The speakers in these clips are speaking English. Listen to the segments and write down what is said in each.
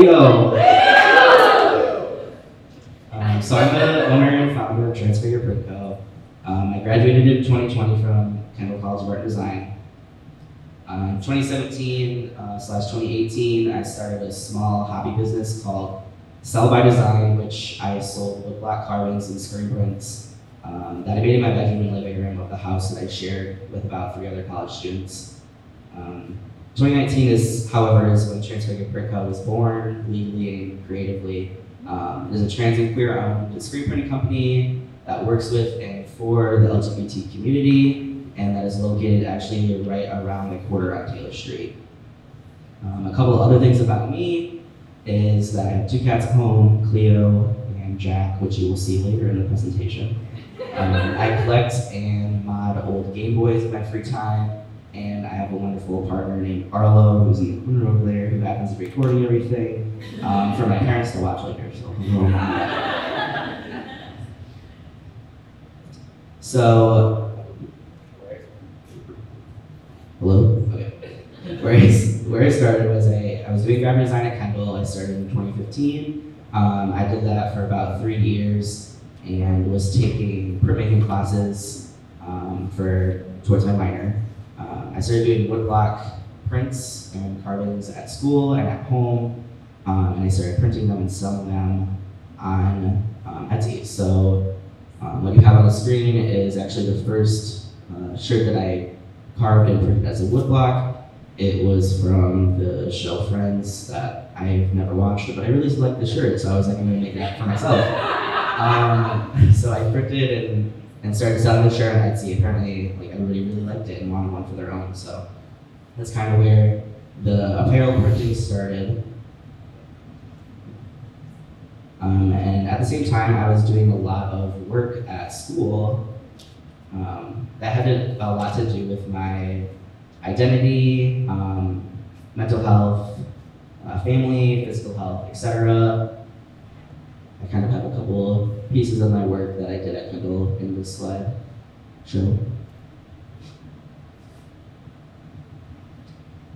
go! Um, so I'm the owner and founder of Transfigure Print Co. Um, I graduated in 2020 from Kendall College of Art Design. Um, 2017 uh, slash 2018, I started a small hobby business called Sell by Design, which I sold with block carvings and screen prints um, that I made in my bedroom and living room of the house that I shared with about three other college students. Um, 2019 is, however, is when Transfigure Print Co. was born legally and creatively. Um, it is a trans and queer owned screen printing company that works with and for the LGBT community and that is located actually right around the corner on Taylor Street. Um, a couple of other things about me is that I have two cats at home, Cleo and Jack, which you will see later in the presentation. Um, I collect and mod old Game Boys in my free time, and I have a wonderful partner named Arlo, who's in the corner over there, who happens to be recording everything um, for my parents to watch later. So, so Hello? Okay. Where I, started was I, I was doing graphic design at Kendall. I started in 2015. Um, I did that for about three years and was taking printmaking classes um, for towards my minor. I started doing woodblock prints and carvings at school and at home, um, and I started printing them and selling them on um, Etsy. So um, what you have on the screen is actually the first uh, shirt that I carved and printed as a woodblock. It was from the show Friends that I've never watched, but I really liked the shirt, so I was like, I'm gonna make that for myself. Um, so I printed and, and started selling the shirt on Etsy. Apparently, like everybody really liked it and wanted one for their own. So that's kind of where the apparel printing started. Um, and at the same time, I was doing a lot of work at school um, that had a, lot to do with my identity, um, mental health, uh, family, physical health, etc. I kind of have a couple pieces of my work that I did at Kendall in this slide show.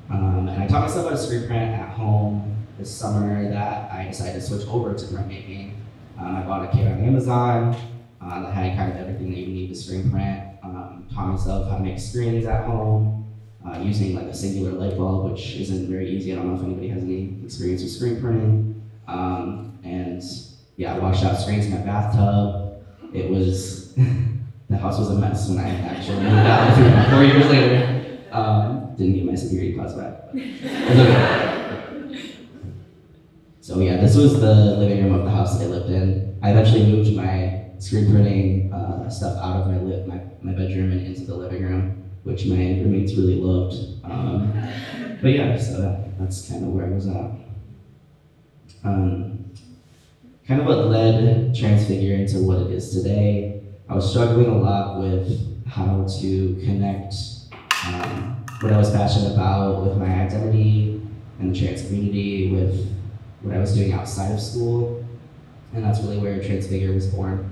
Um, and I taught myself how to screen print at home this summer that I decided to switch over to printmaking. Um, I bought a kit on Amazon uh, that had kind of everything that you need to screen print. Um, taught myself how to make screens at home uh, using like a singular light bulb, which isn't very easy. I don't know if anybody has any experience with screen printing. Um, and yeah, I washed out screens in my bathtub. It was, the house was a mess when I actually moved out four years later. Um, didn't get my security deposit back. Okay. So yeah, this was the living room of the house that I lived in. I eventually moved my screen printing uh, stuff out of my, my, my bedroom and into the living room, which my roommates really loved. Um, but yeah, so that, that's kind of where I was at. Um, kind of what led Transfigure into what it is today. I was struggling a lot with how to connect um, what I was passionate about with my identity and the trans community with what I was doing outside of school. And that's really where Transfigure was born.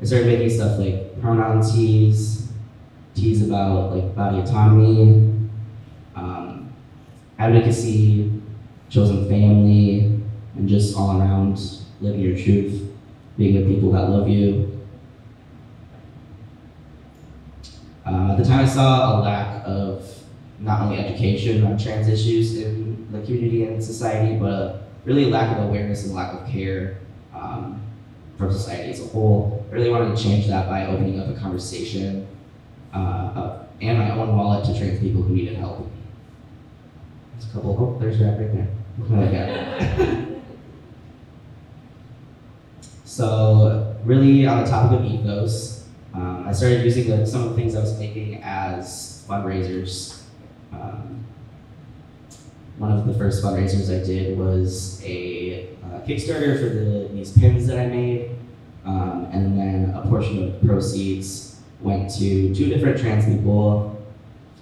I started making stuff like pronoun tees, tees about like body autonomy, um, advocacy, chosen family, and just all around living your truth, being with people that love you. Uh, at the time, I saw a lack of not only education on trans issues in the community and society, but really a lack of awareness and lack of care um, from society as a whole. I really wanted to change that by opening up a conversation uh, and my own wallet to trans people who needed help. There's a couple, oh, there's Jack right there. Okay. so really on the topic of ethos, um, I started using the, some of the things I was making as fundraisers. Um, one of the first fundraisers I did was a uh, Kickstarter for the, these pins that I made, um, and then a portion of the proceeds went to two different trans people,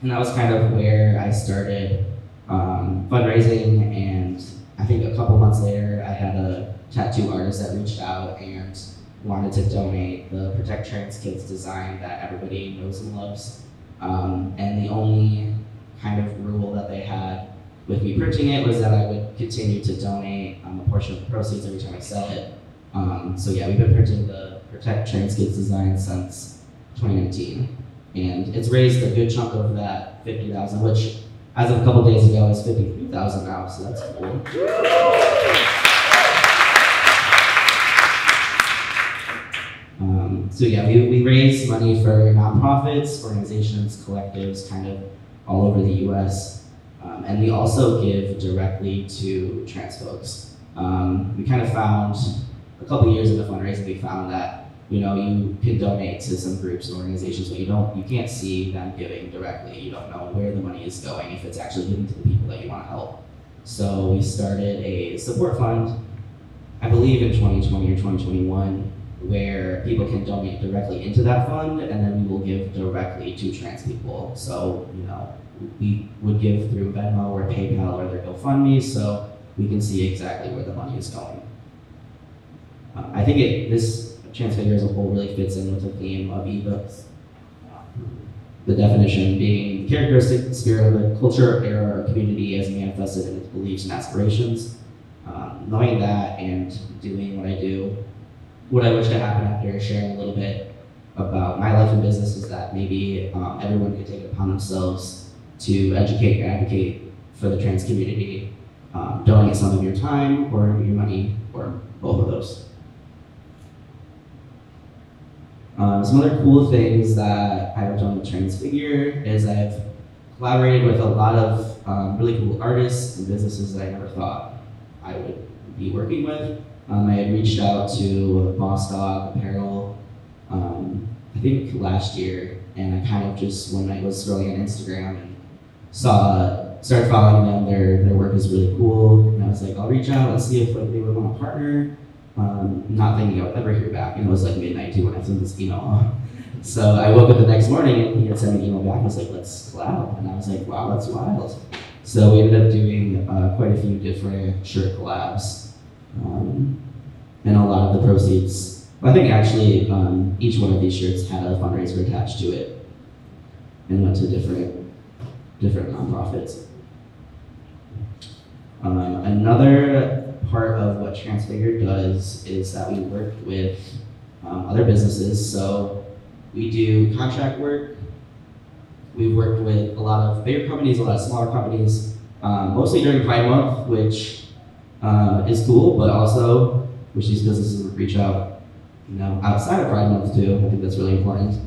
and that was kind of where I started um, fundraising. And I think a couple months later, I had a tattoo artist that reached out and wanted to donate the Protect Trans Kids design that everybody knows and loves. Um, and the only kind of rule that they had with me printing it was that I would continue to donate um, a portion of the proceeds every time I sell it. Um, so yeah, we've been printing the Protect Trans Kids design since 2019, and it's raised a good chunk of that 50,000, which as of a couple days ago is 53,000 now, so that's cool. Um, so yeah, we, we raise money for nonprofits, organizations, collectives, kind of all over the U.S. Um, and we also give directly to trans folks. Um, we kind of found a couple years into fundraising, we found that you know you can donate to some groups and organizations, but you don't you can't see them giving directly. You don't know where the money is going if it's actually given to the people that you want to help. So we started a support fund, I believe in 2020 or 2021 where people can donate directly into that fund and then we will give directly to trans people. So, you know, we would give through Venmo or PayPal or their GoFundMe so we can see exactly where the money is going. Uh, I think it, this Transfigure as a whole really fits in with the theme of ethos. The definition being characteristic spirit of a culture, era, or community as manifested in its beliefs and aspirations. Um, knowing that and doing what I do what I wish to happen after sharing a little bit about my life and business is that maybe um, everyone could take it upon themselves to educate and advocate for the trans community, um, donate some of your time or your money or both of those. Um, some other cool things that I've done with Transfigure is I've collaborated with a lot of um, really cool artists and businesses that I never thought I would be working with. Um, I had reached out to Boss Dog Apparel, um, I think last year, and I kind of just when I was scrolling on Instagram and saw started following them. Their their work is really cool, and I was like, I'll reach out and see if like they would want to partner. Um, not thinking I would ever hear back. And it was like midnight too when I sent this email. So I woke up the next morning and he had sent me an email back. and was like, let's collab. And I was like, wow, that's wild. So we ended up doing uh, quite a few different shirt collabs um, and a lot of the proceeds, I think actually um, each one of these shirts had a fundraiser attached to it and went to different, different nonprofits. Um, another part of what Transfigure does is that we work with um, other businesses. So we do contract work. We've worked with a lot of bigger companies, a lot of smaller companies, um, mostly during Pride Month, which uh, is cool, but also wish these businesses would reach out, you know, outside of Pride Month too. I think that's really important.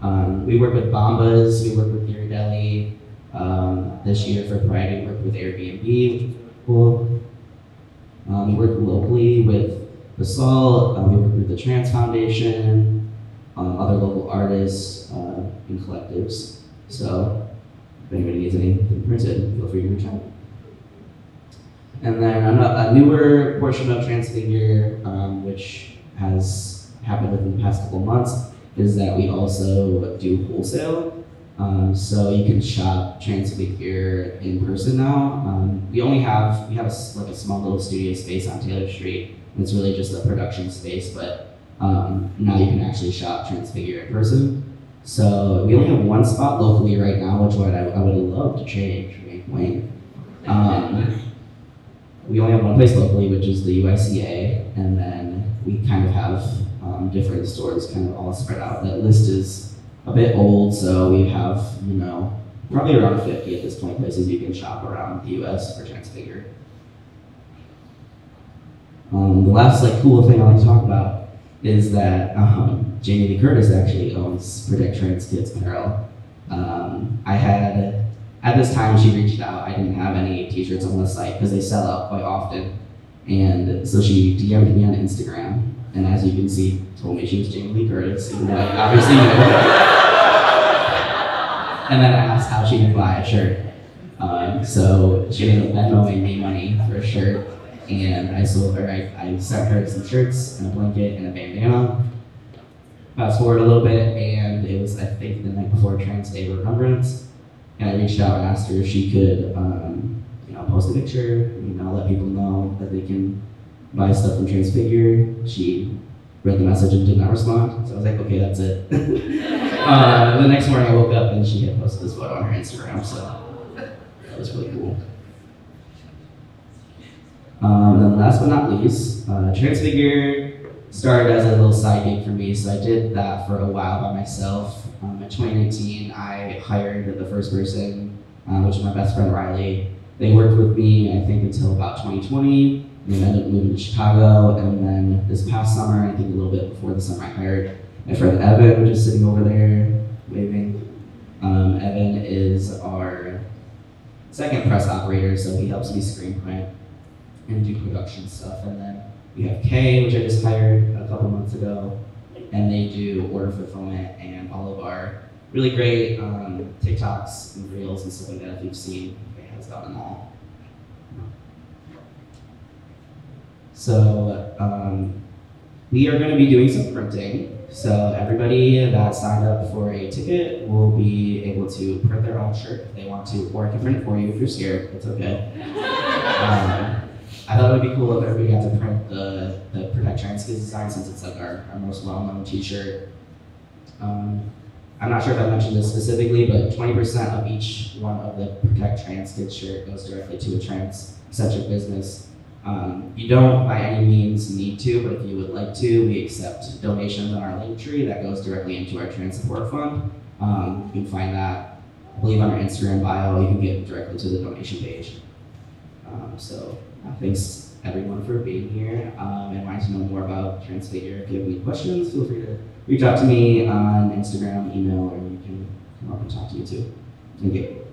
Um, we work with Bombas, we work with Ghirardelli. Um, this year for Pride, we worked with Airbnb, which was really cool. Um, we work locally with Basalt, um, we work with the Trans Foundation, um, other local artists uh, and collectives. So if anybody needs anything printed, feel free to reach out. And then a, a newer portion of Transfigure, um, which has happened within the past couple months, is that we also do wholesale. Um, so you can shop Transfigure in person now. Um, we only have we have a, like a small little studio space on Taylor Street. It's really just a production space, but um, now you can actually shop Transfigure in person. So we only have one spot locally right now, which what I, I would love to change. Wink, wink. Um, we only have one place locally, which is the UICA, and then we kind of have um, different stores kind of all spread out. That list is a bit old, so we have, you know, probably around 50 at this point places you can shop around the US for Transfigure. Um, the last like cool thing I like to talk about is that um, Jamie Lee Curtis actually owns Protect Trans Kids Apparel. Um, I had at this time she reached out. I didn't have any t-shirts on the site because they sell out quite often. And so she DM'd me on Instagram, and as you can see, told me she was Jamie Lee Curtis, though I obviously and then I asked how she could buy a shirt. Um, so she ended up Venmoing me money for a shirt, and I sold her. I, I sent her some shirts and a blanket and a bandana. Fast forward a little bit, and it was I think the night before Trans Day Remembrance and I reached out and asked her if she could, um, know, post a picture, you know, let people know that they can buy stuff from Transfigure. She read the message and did not respond, so I was like, okay, that's it. uh, the next morning I woke up and she had posted this photo on her Instagram, so that was really cool. Um, and then last but not least, uh, Transfigure started as a little side gig for me, so I did that for a while by myself. Um, in 2019, I hired the first person, uh, which is my best friend Riley. They worked with me, I think, until about 2020. And then ended up moving to Chicago, and then this past summer, I think a little bit before the summer, I hired my friend Evan, is sitting over there waving. Um, Evan is our second press operator, so he helps me screen print and do production stuff. And then we have Kay, which I just hired a couple months ago, and they do order fulfillment and all of our really great um, TikToks and reels and stuff like that. If you've seen, Has them all. So um, we are going to be doing some printing. So everybody that signed up for a ticket will be able to print their own shirt if they want to, or I can print it for you if you're scared. It's okay. Um, I thought it would be cool if everybody got to print the, the Protect Trans Kids design since it's like our, our most well-known t-shirt. Um, I'm not sure if I mentioned this specifically, but 20% of each one of the Protect Trans Kids shirt goes directly to a trans-centric business. Um, you don't by any means need to, but if you would like to, we accept donations on our Linktree that goes directly into our trans support fund. Um, you can find that, I believe, on our Instagram bio. You can get directly to the donation page. Um, so uh, thanks everyone for being here um, and wanting to know more about Transfigure. If you have any questions, feel free to reach out to me on Instagram, email, or you can come up and talk to me too. Thank you.